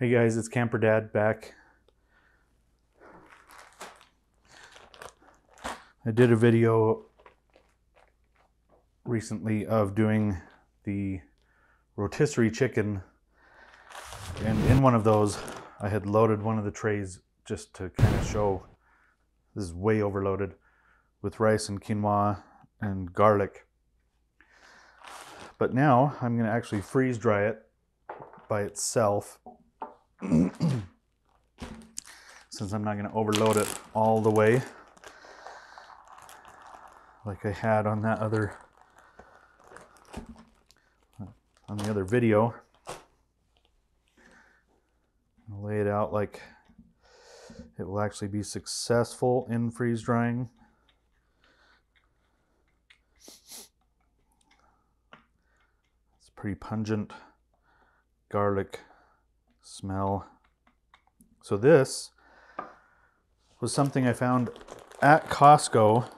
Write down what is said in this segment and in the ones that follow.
Hey guys, it's Camper Dad back. I did a video recently of doing the rotisserie chicken, and in one of those, I had loaded one of the trays just to kind of show this is way overloaded with rice and quinoa and garlic. But now I'm going to actually freeze dry it by itself since I'm not going to overload it all the way like I had on that other on the other video I'll lay it out like it will actually be successful in freeze drying. It's pretty pungent garlic smell. So this was something I found at Costco.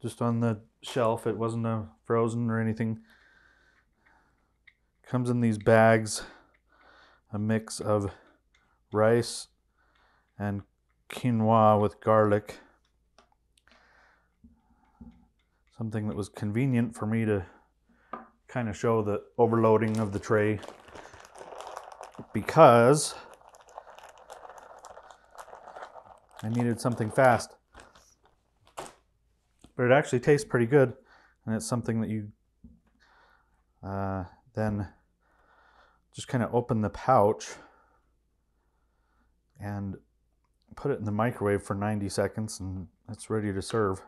Just on the shelf. It wasn't a frozen or anything. Comes in these bags, a mix of rice and quinoa with garlic. Something that was convenient for me to kind of show the overloading of the tray because I needed something fast. But it actually tastes pretty good, and it's something that you uh, then just kind of open the pouch and put it in the microwave for 90 seconds, and it's ready to serve.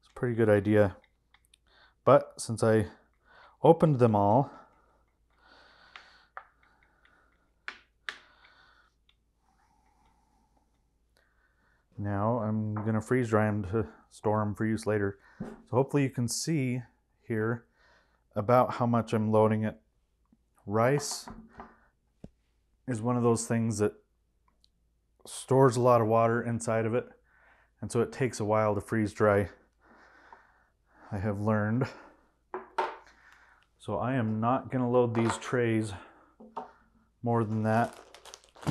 It's a pretty good idea. But since I opened them all. Now I'm going to freeze dry them to store them for use later. So hopefully you can see here about how much I'm loading it. Rice is one of those things that stores a lot of water inside of it. And so it takes a while to freeze dry. I have learned. So I am not going to load these trays more than that.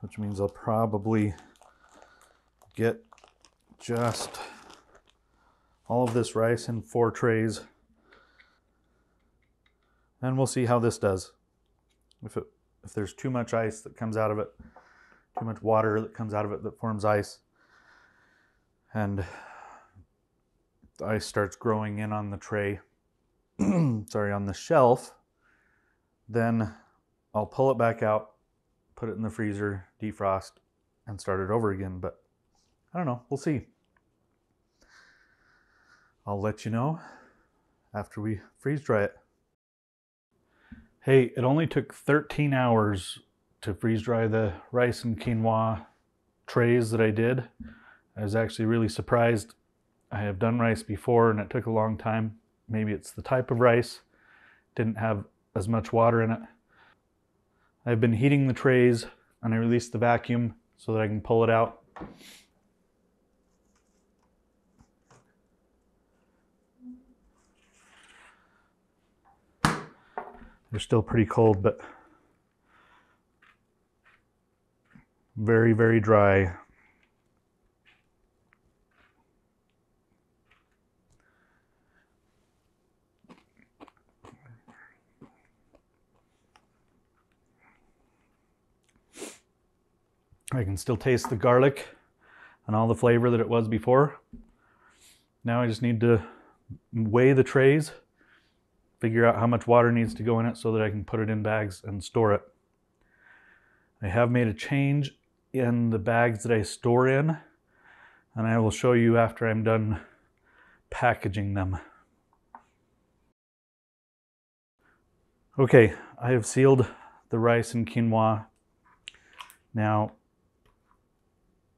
Which means I'll probably get just all of this rice in four trays. And we'll see how this does. If, it, if there's too much ice that comes out of it, too much water that comes out of it that forms ice, and ice starts growing in on the tray, sorry, on the shelf, then I'll pull it back out, put it in the freezer, defrost, and start it over again. But I don't know, we'll see. I'll let you know after we freeze dry it. Hey, it only took 13 hours to freeze dry the rice and quinoa trays that I did. I was actually really surprised I have done rice before and it took a long time. Maybe it's the type of rice, didn't have as much water in it. I've been heating the trays and I released the vacuum so that I can pull it out. They're still pretty cold, but very, very dry. I can still taste the garlic and all the flavor that it was before. Now I just need to weigh the trays, figure out how much water needs to go in it so that I can put it in bags and store it. I have made a change in the bags that I store in, and I will show you after I'm done packaging them. Okay, I have sealed the rice and quinoa. Now,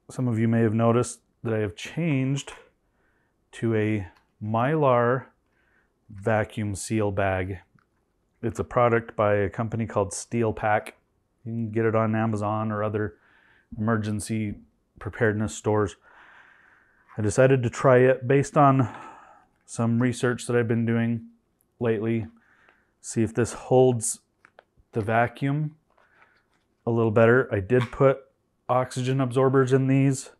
some of you may have noticed that I have changed to a Mylar vacuum seal bag. It's a product by a company called Steel Pack. You can get it on Amazon or other emergency preparedness stores. I decided to try it based on some research that I've been doing lately. See if this holds the vacuum a little better. I did put oxygen absorbers in these.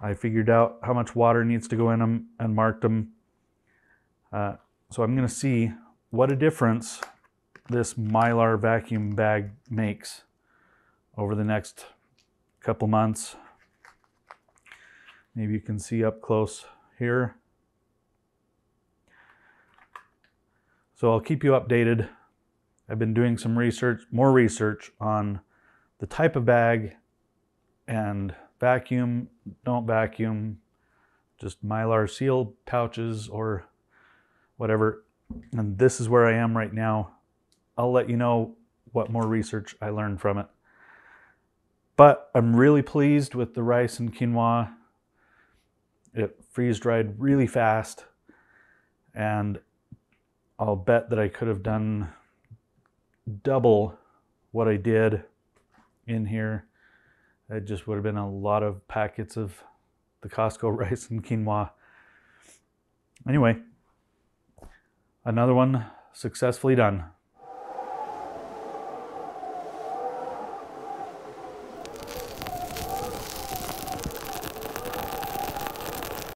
I figured out how much water needs to go in them and marked them. Uh, so I'm going to see what a difference this Mylar vacuum bag makes over the next couple months. Maybe you can see up close here. So I'll keep you updated. I've been doing some research, more research on the type of bag and vacuum, don't vacuum, just Mylar seal pouches or whatever. And this is where I am right now. I'll let you know what more research I learned from it. But I'm really pleased with the rice and quinoa. It freeze dried really fast. And I'll bet that I could have done double what I did in here. It just would have been a lot of packets of the Costco rice and quinoa. Anyway, another one successfully done.